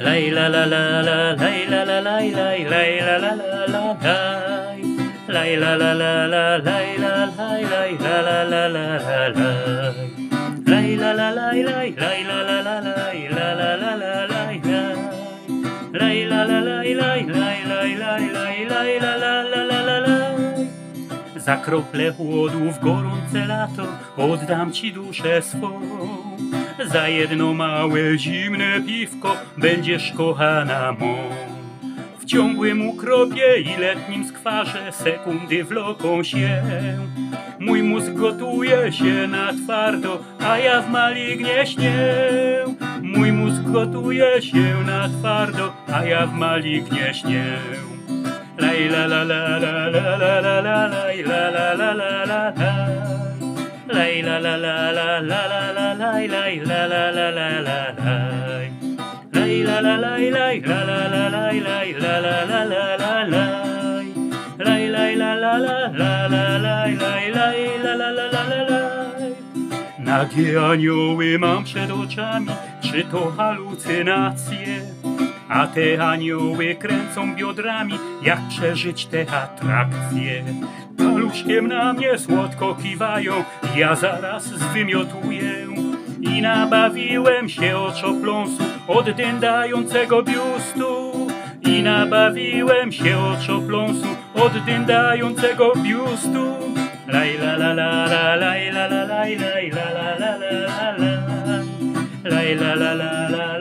Laj la la la la, laj la la laj laj, laj la la la la laj. Laj la la la la, laj la laj laj, la la la la la laj. Laj la la laj laj, laj la la la laj, la la la la laj. Laj la la laj laj, laj laj laj laj, laj la la la la la laj. Za krople chłodu w gorące lato oddam ci duszę swą. Za jedno małe zimne piwko będziesz kochana mą. W ciągłym ukropie i letnim skwarze sekundy wloką się. Mój mózg gotuje się na twardo, a ja w malignie śnię. Mój mózg gotuje się na twardo, a ja w malignie śnię. Laj la la la la la la la la la la la la la. Laj la la la la la la la laj, laj la la la la la laj. Laj la la laj laj la la la laj laj la la la la la laj. Laj laj la la la la la laj laj laj la la la la la laj. Nagie anioły mam przed oczami, czy to halucynacje? A te anioły kręcą biodrami, jak przeżyć te atrakcje. Paluszkiem na mnie słodko kiwają, ja zaraz zwymiotuję. I nabawiłem się oczopląsu od dyndającego biustu. I nabawiłem się oczopląsu od dyndającego biustu. Laj la la la la laj la la laj la la la la la la. Laj la la la la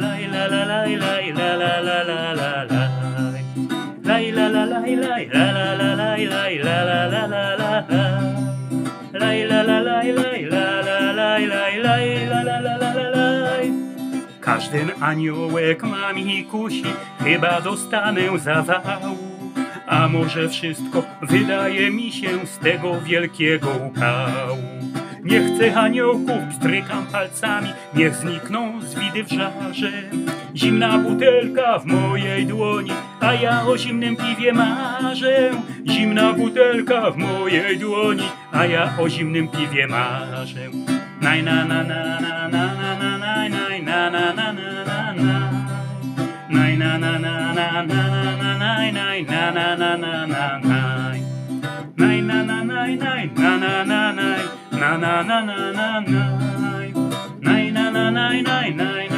Każdy aniołek ma mi kusi, chyba dostanę zawału. A może wszystko wydaje mi się z tego wielkiego upału. Nie chcę aniołków, strykam palcami, niech znikną z widy w żarze. Zimna butelka w mojej dłoni, a ja o zimnym piwie marzę. Zimna butelka w mojej dłoni, a ja o zimnym piwie marzę. Naj na na na na na na na naj, naj na na na na na na. Naj na na na na na na na naj, naj na na na na na naj. Naj na na naj naj na na na naj na na na na na naj. Naj na na naj naj naj